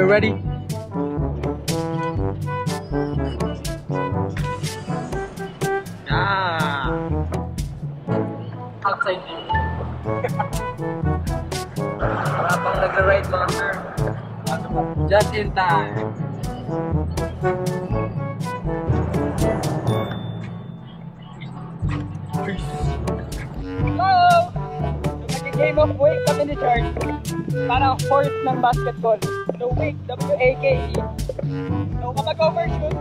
you ready? Ah! Outside view. Wala pang nag-ride mga sir. Just in time. Hello! Nag-game of wake kami ni Charles. Parang fourth ng basketball. The wake, W-A-K-E. So kapag overshoot,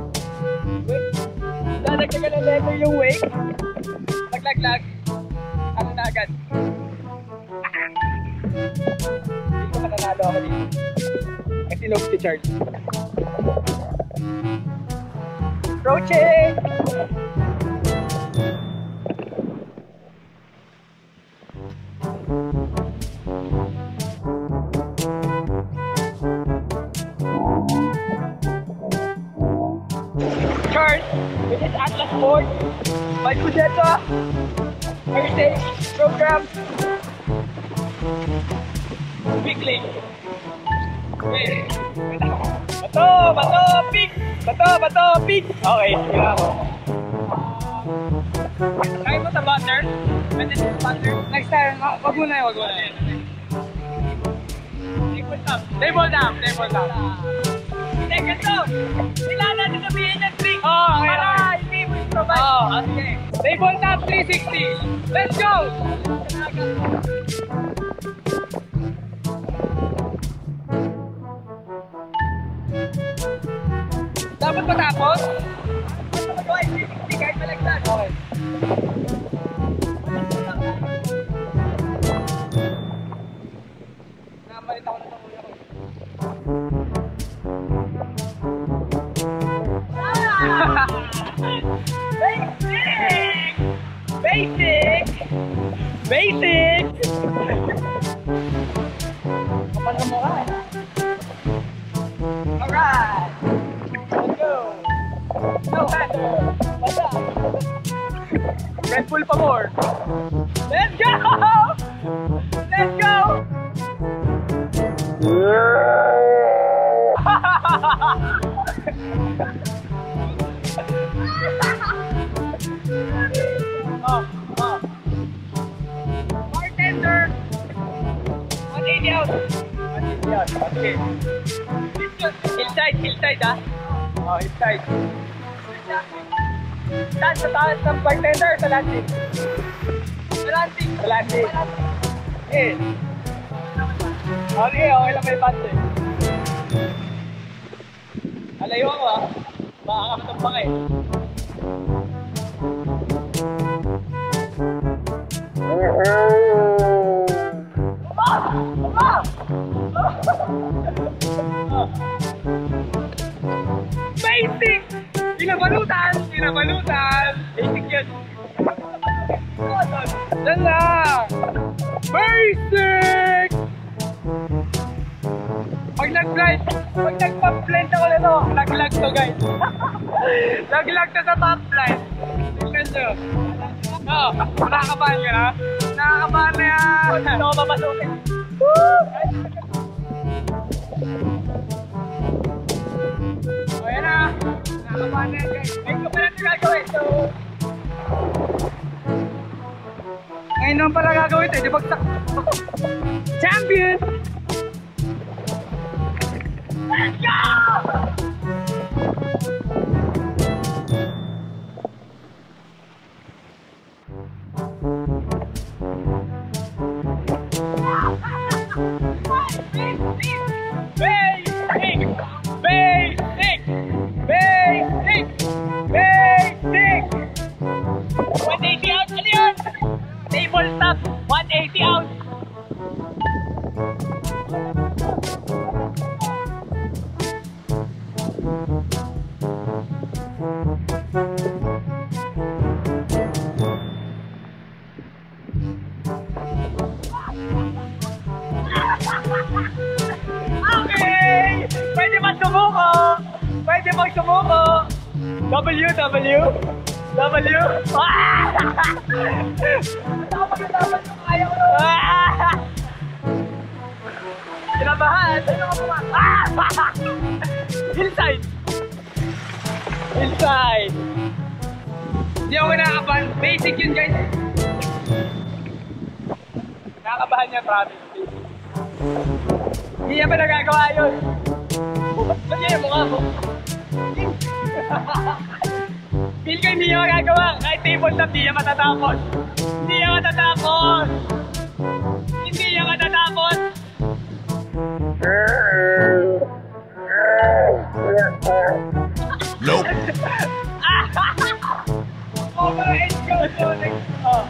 ka ng letter yung wake. Maglaglag. Ano na agad? Hindi ko mananalo ako dito. Kasi love si Charles. Approaching! His Atlas board by Kudeta Heritage Program Weekly. Okay. Bato, bato, pick! Bato, bato, pick! Okay, sige ako. Kaya mo sa butter? Pwede sa butter? Next time, wa- wag mo na yun, wag mo na yun. Table top. Table top, table. Second to, kailangan natin sabihin ng trick oh, okay, para provide. Oh, okay. Table top 360. Let's go! Dapat matapos? Okay, 360 kahit malagdag. Okay. Basic! Eh. Alright! Let's go! No? Red Bull pa more! Let's go! Let's go! Oh, 180 out, okay. Hillside, hillside ah. Oh, hillside. Saan sa taas ng bartender sa landing? Sa landing. Sa landing. Eh. Okay, okay lang may bante. Alayo ako ah. Baka kami pa eh. Basic! Pinabalutan! Pinabalutan! Basic yan. Yan lang! Basic! Pag nag-blind, pag nag-pop-blind ako nito, nag-lag to guys. nag-lag to sa pop-blind. Tingnan nyo. Oh, nakakabahan ka na? Nakakabahan na yan! Hindi ako papasukin. Woo! So, ngayon naman pala gagawin ito. Di bagsak. Champion! Let's go! W, W. Ah! Dapat dapat yung kaya ko. Ah! Kinabahan! Hindi ako nakakabahan. Basic yun guys. Nakakabahan niya, promise. Hindi niya pa nagagawa yun. Ba't niya yung mukha mo? Feel ko hindi niya magagawa. Kahit tabletop, hindi niya matatapos. Hindi niya matatapos. Hindi niya matatapos. Nope. Oh, go. So, next. Oh,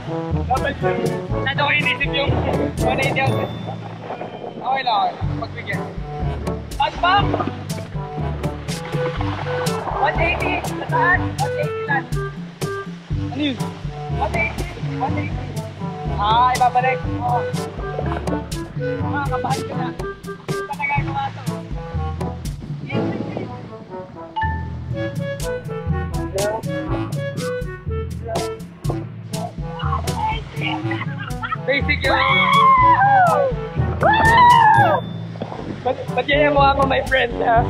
dapat yun. Nado ko inisip yung 180 ang Okay lang, okay. Pagbigyan. Back! 180! Sa taas! 180 lang. Ano yun? 180! 180! Ah, ibabalik. Oo. Makakabahan ka na. Hindi pa nagagawa to. Basic yun. Yan yung mukha mo, my friend, ha?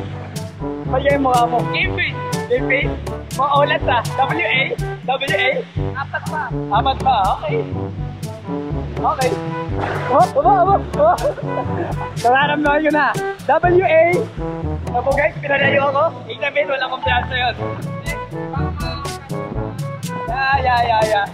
Ba't yan yung mukha mo? Game face. Game face? Mga ulat, ha? W-A? W-A? Apat pa. Apat pa, okay. Okay. Oh, aba, aba, aba. Nararamdaman ko na. W-A. Ako guys, pinalayo ako. Sabihin, walang kumpiyansa yun. Yeah, yeah, yeah, yeah.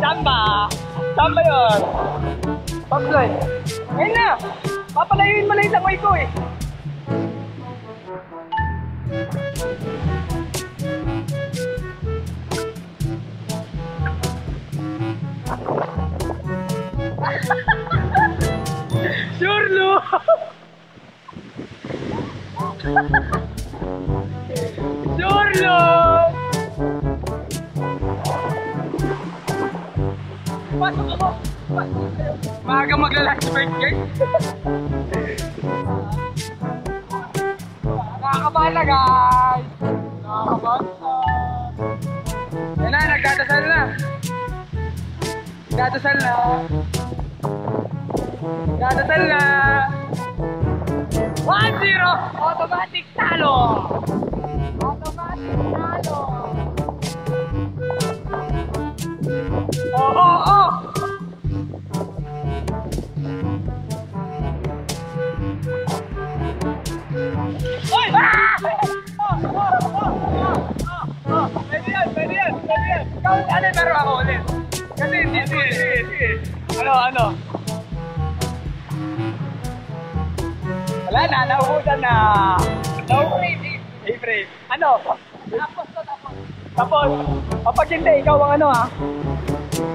Samba. Samba yun. Paploy. Ayun na. Papalayuin mo na yung langoy ko eh. Maaga magla-lunch break, guys. Nakakabahan na, guys. Nakakabahan na. Yan na, nagdadasal na. Nagdadasal na. Nagdadasal na. 1-0! Automatic talo! Ano, ano? Wala na, nahuhudan na. Nahuhudan. April. Ano? Tapos to, tapos. Tapos, kapag hindi, ikaw ang ano ha?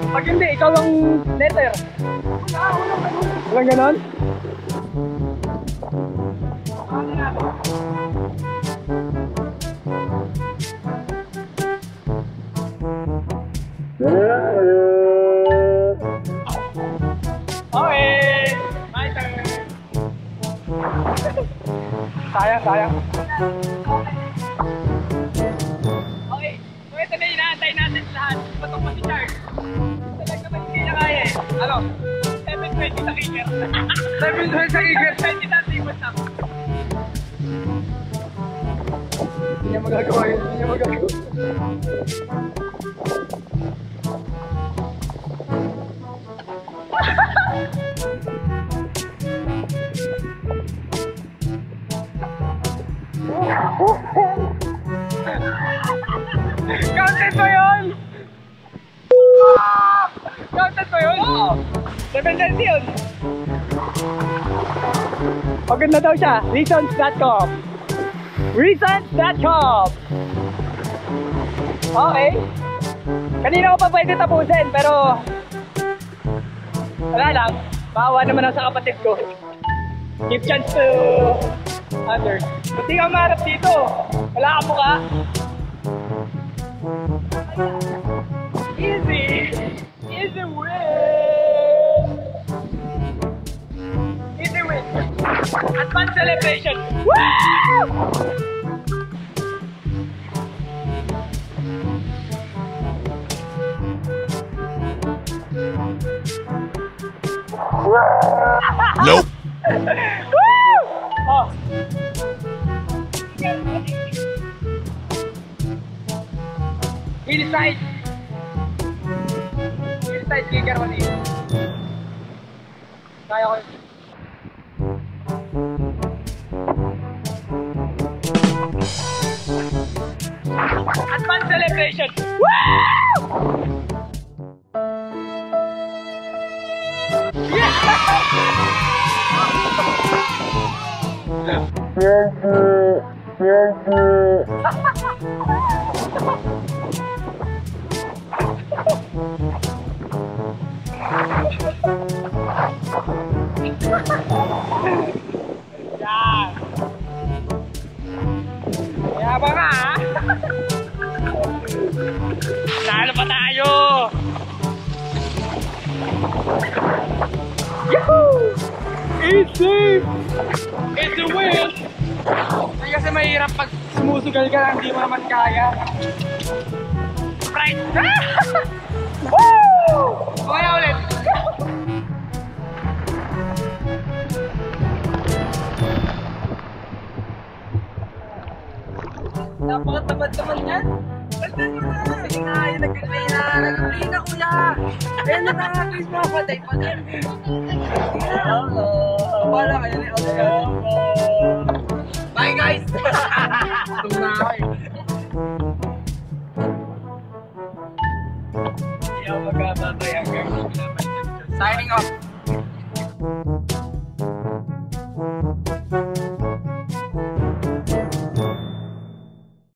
Pag hindi, ikaw ang letter. Walang ganon? Ano na ako? Okay! Sayang, sayang. Okay, so ito na inaantay natin lahat. Patok pa si Charles. Talaga naman hindi niya kaya eh. Ano? 720 sa kicker. 720 sa kicker? 720 sa tibot na. Hindi niya magagawa yun. Hindi niya magagawa. 720 yun. Maganda daw siya. Reasons.com Reasons.com Okay. Kanina ko pa pwede tapusin, pero wala lang. Maawa naman ako sa kapatid ko. Give chance to others. Hindi ka maharap dito. Wala ka mukha. Easy! Easy win! Advance celebration! Woo! Nope. Woo! Oh. Hillside. Hillside kicker mo dito. Kaya ko yun. Advance celebration! Woo! Yan! Yabang ka ha! Talo pa tayo! Yahoo! Safe! It's a win! Ay kasi mahirap pag sumusugal ka lang, hindi mo naman kaya. Right! Woo! Kaya ulit! Napakatamad naman yan. Basta mo na. Sige nga, yun nag-play na. Nag-play na kuya. Ayun na nga, please mga patay pa din. Sige na. Wala kayo ni Odo. Bye guys!